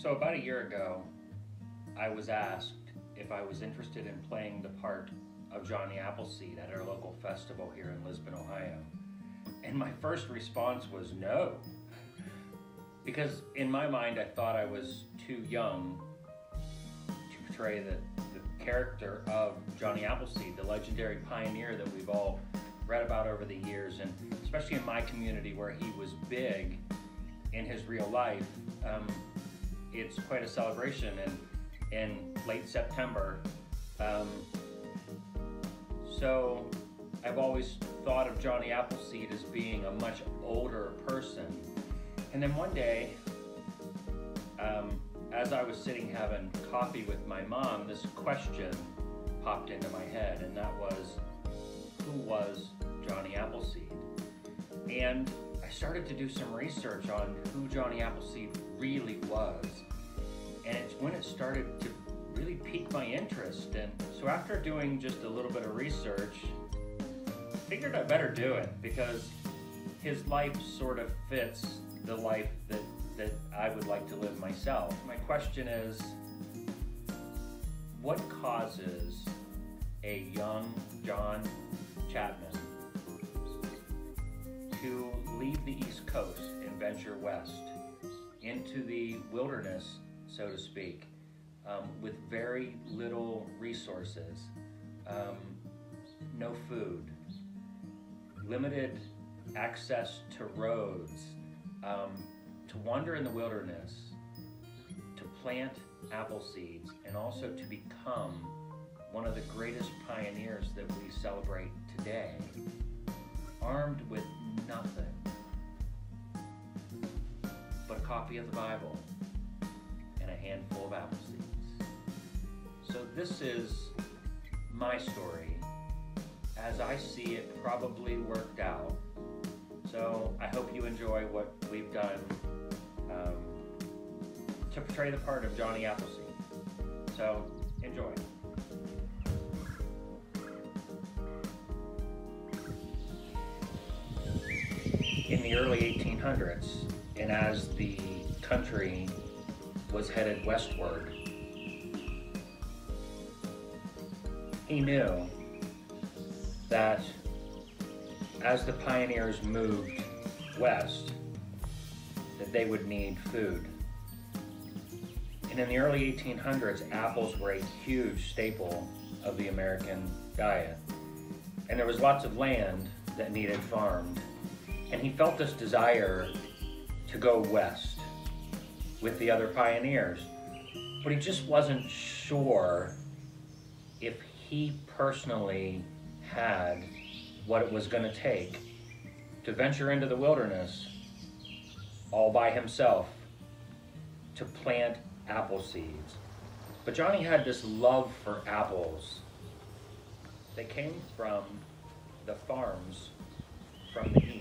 So, about a year ago, I was asked if I was interested in playing the part of Johnny Appleseed at our local festival here in Lisbon, Ohio. And my first response was no. Because in my mind, I thought I was too young to portray the, the character of Johnny Appleseed, the legendary pioneer that we've all read about over the years, and especially in my community where he was big in his real life. Um, it's quite a celebration, and in late September. Um, so I've always thought of Johnny Appleseed as being a much older person. And then one day, um, as I was sitting having coffee with my mom, this question popped into my head, and that was, who was Johnny Appleseed? And I started to do some research on who Johnny Appleseed really was. And it's when it started to really pique my interest. And so after doing just a little bit of research, I figured I better do it because his life sort of fits the life that, that I would like to live myself. My question is, what causes a young John Chapman to leave the East Coast and venture west into the wilderness, so to speak, um, with very little resources, um, no food, limited access to roads, um, to wander in the wilderness, to plant apple seeds, and also to become one of the greatest pioneers that we celebrate today, armed with nothing but a copy of the Bible and a handful of apple seeds. So this is my story as I see it probably worked out. So I hope you enjoy what we've done um, to portray the part of Johnny Appleseed. So enjoy. In the early 1800s, and as the country was headed westward, he knew that as the pioneers moved west, that they would need food. And in the early 1800s, apples were a huge staple of the American diet. And there was lots of land that needed farmed. And he felt this desire to go west with the other pioneers. But he just wasn't sure if he personally had what it was going to take to venture into the wilderness all by himself to plant apple seeds. But Johnny had this love for apples that came from the farms from the east.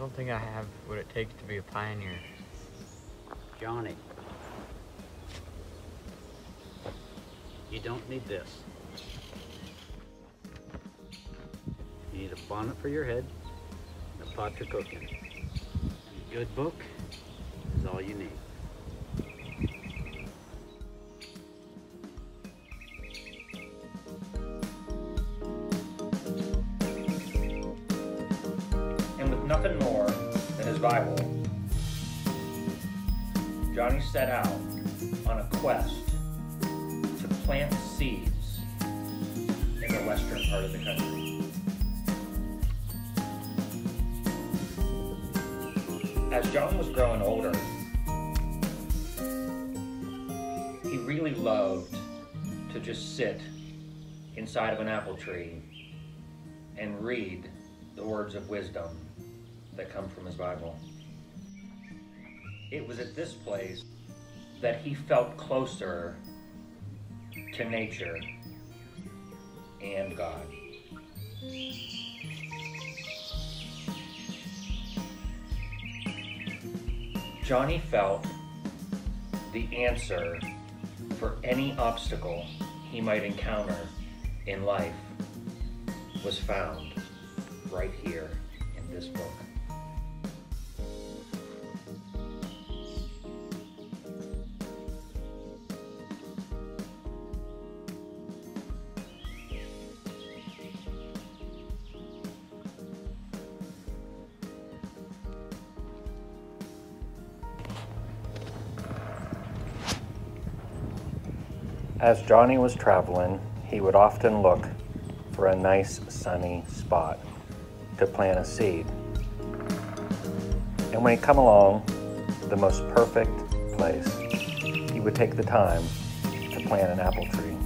Don't think I have what it takes to be a pioneer. Johnny, you don't need this. You need a bonnet for your head and a pot to cook in. And a good book is all you need. Johnny set out on a quest to plant seeds in the western part of the country. As John was growing older, he really loved to just sit inside of an apple tree and read the words of wisdom that come from his Bible. It was at this place that he felt closer to nature and God. Johnny felt the answer for any obstacle he might encounter in life was found right here in this book. As Johnny was traveling, he would often look for a nice sunny spot to plant a seed. And when he come along the most perfect place, he would take the time to plant an apple tree.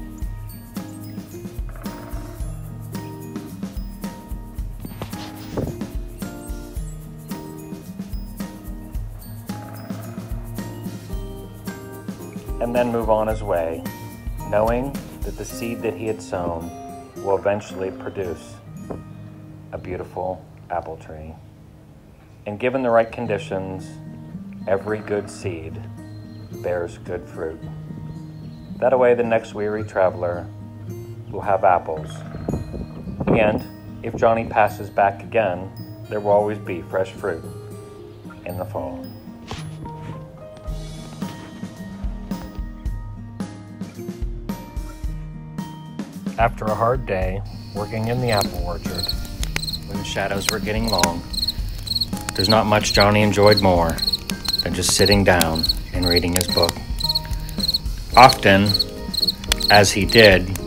And then move on his way knowing that the seed that he had sown will eventually produce a beautiful apple tree. And given the right conditions, every good seed bears good fruit. That way, the next weary traveler will have apples. And if Johnny passes back again, there will always be fresh fruit in the fall. After a hard day working in the apple orchard, when the shadows were getting long, there's not much Johnny enjoyed more than just sitting down and reading his book. Often, as he did,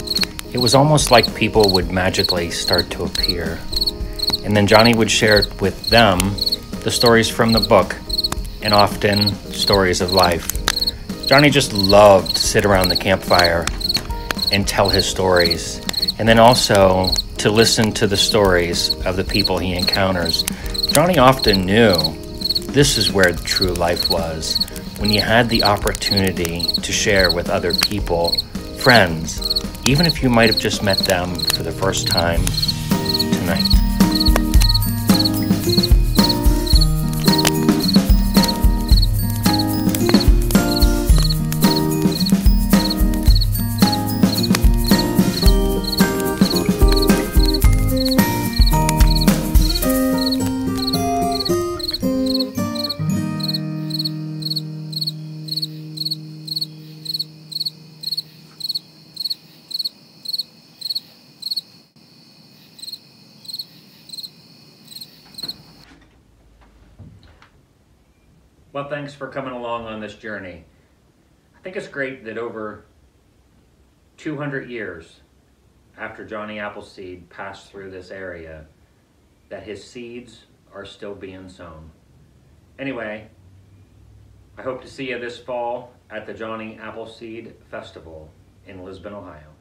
it was almost like people would magically start to appear. And then Johnny would share with them the stories from the book, and often stories of life. Johnny just loved to sit around the campfire and tell his stories. And then also to listen to the stories of the people he encounters. Johnny often knew this is where true life was when you had the opportunity to share with other people, friends, even if you might have just met them for the first time tonight. Well, thanks for coming along on this journey. I think it's great that over 200 years after Johnny Appleseed passed through this area, that his seeds are still being sown. Anyway, I hope to see you this fall at the Johnny Appleseed Festival in Lisbon, Ohio.